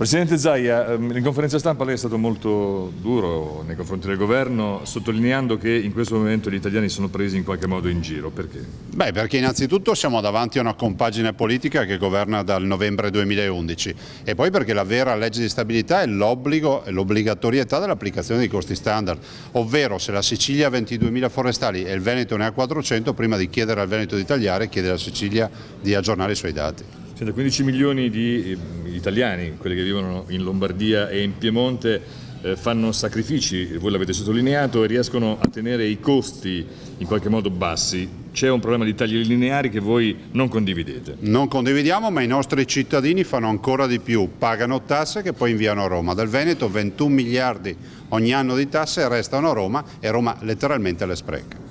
Presidente Zaia, ehm, in conferenza stampa lei è stato molto duro nei confronti del governo, sottolineando che in questo momento gli italiani sono presi in qualche modo in giro. Perché? Beh, perché innanzitutto siamo davanti a una compagine politica che governa dal novembre 2011 e poi perché la vera legge di stabilità è l'obbligo e l'obbligatorietà dell'applicazione dei costi standard, ovvero se la Sicilia ha 22.000 forestali e il Veneto ne ha 400, prima di chiedere al Veneto di tagliare, chiede alla Sicilia di aggiornare i suoi dati. 15 milioni di eh, italiani, quelli che vivono in Lombardia e in Piemonte, eh, fanno sacrifici, voi l'avete sottolineato, e riescono a tenere i costi in qualche modo bassi. C'è un problema di tagli lineari che voi non condividete? Non condividiamo, ma i nostri cittadini fanno ancora di più, pagano tasse che poi inviano a Roma. Dal Veneto 21 miliardi ogni anno di tasse restano a Roma e Roma letteralmente le spreca.